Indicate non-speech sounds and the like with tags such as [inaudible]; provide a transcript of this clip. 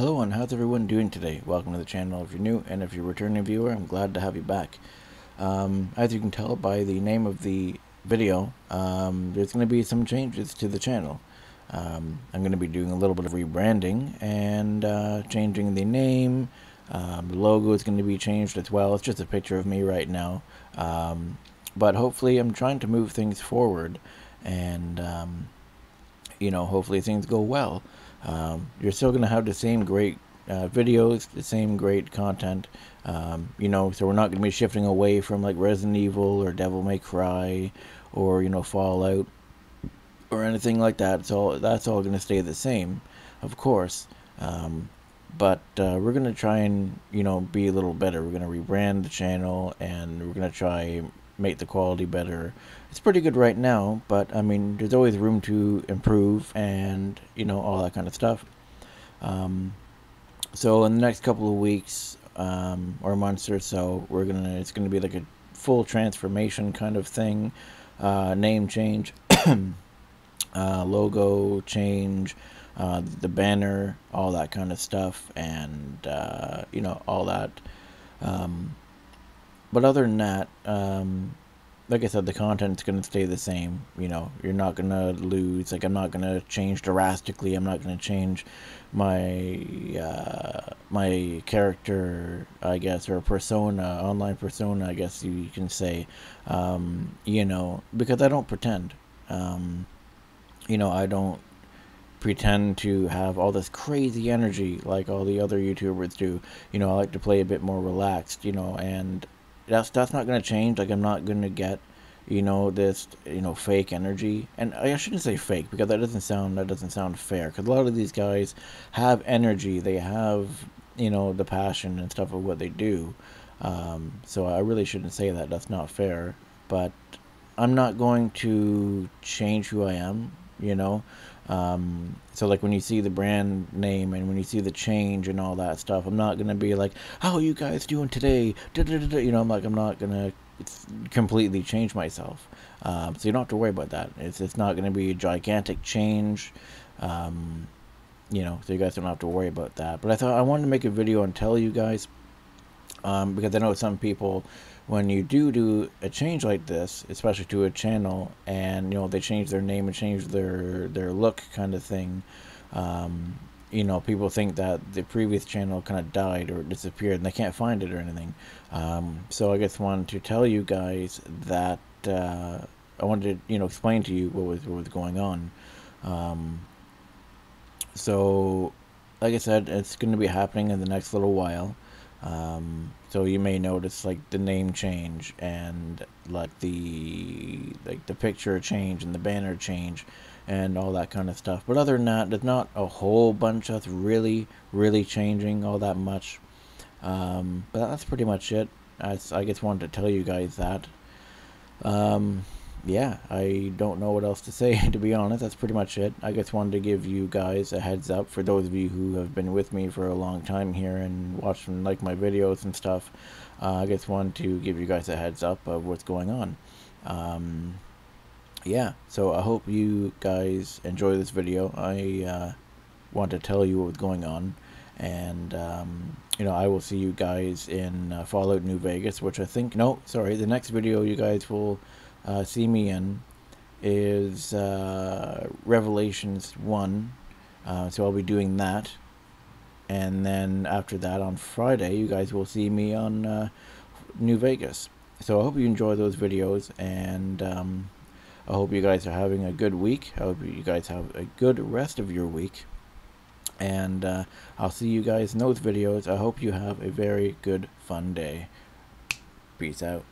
Hello and how's everyone doing today? Welcome to the channel if you're new and if you're a returning viewer I'm glad to have you back. Um, as you can tell by the name of the video um, there's going to be some changes to the channel. Um, I'm going to be doing a little bit of rebranding and uh, changing the name. Um, the logo is going to be changed as well. It's just a picture of me right now. Um, but hopefully I'm trying to move things forward and um, you know hopefully things go well. Um, you're still going to have the same great uh, videos, the same great content. Um, you know, so we're not going to be shifting away from like Resident Evil or Devil May Cry or you know Fallout or anything like that. So that's all going to stay the same, of course. Um, but uh, we're going to try and you know be a little better. We're going to rebrand the channel and we're going to try make the quality better. It's pretty good right now, but I mean, there's always room to improve and, you know, all that kind of stuff. Um, so in the next couple of weeks um, or months or so, we're gonna it's gonna be like a full transformation kind of thing, uh, name change, [clears throat] uh, logo change, uh, the banner, all that kind of stuff, and uh, you know all that. Um, but other than that, um, like I said, the content's to stay the same. You know, you're not to lose. Like, I'm not to change drastically. I'm not to change my uh, my character, I guess, or persona, online persona, I guess you can say. Um, you know, because I don't pretend. Um, you know, I don't pretend to have all this crazy energy like all the other YouTubers do. You know, I like to play a bit more relaxed, you know, and that's that's not going to change. Like I'm not going to get, you know, this you know fake energy. And I shouldn't say fake because that doesn't sound that doesn't sound fair. Because a lot of these guys have energy. They have you know the passion and stuff of what they do. Um, so I really shouldn't say that. That's not fair. But I'm not going to change who I am. You know. Um, so like when you see the brand name and when you see the change and all that stuff, I'm not gonna be like, "How are you guys doing today?" Da-da-da-da. You know, I'm like, I'm not gonna completely change myself. Um, so you don't have to worry about that. It's it's not gonna be a gigantic change. Um, you know, so you guys don't have to worry about that. But I thought I wanted to make a video and tell you guys um, because I know some people when you do do a change like this, especially to a channel, and you know they change their name and change their their look, kind of thing. Um, you know, people think that the previous channel kind of died or disappeared, and they can't find it or anything. Um, so I just wanted to tell you guys that uh, I wanted to, you know, explain to you what was what was going on. Um, so, like I said, it's going to be happening in the next little while. Um, so you may notice like the name change and like the like the picture change and the banner change and all that kind of stuff. But other than that, there's not a whole bunch that's really really changing all that much. Um, but that's pretty much it. I, I just wanted to tell you guys that. Um, yeah, I don't know what else to say, [laughs] to be honest. That's pretty much it. I just wanted to give you guys a heads up for those of you who have been with me for a long time here and watched and like my videos and stuff. Uh, I just wanted to give you guys a heads up of what's going on. Um, yeah, so I hope you guys enjoy this video. I uh, want to tell you what's going on. And, um, you know, I will see you guys in uh, Fallout New Vegas, which I think, no, sorry, the next video you guys will uh, see me in is uh, Revelations 1. Uh, so I'll be doing that. And then after that, on Friday, you guys will see me on uh, New Vegas. So I hope you enjoy those videos. And um, I hope you guys are having a good week. I hope you guys have a good rest of your week. And uh, I'll see you guys in those videos. I hope you have a very good, fun day. Peace out.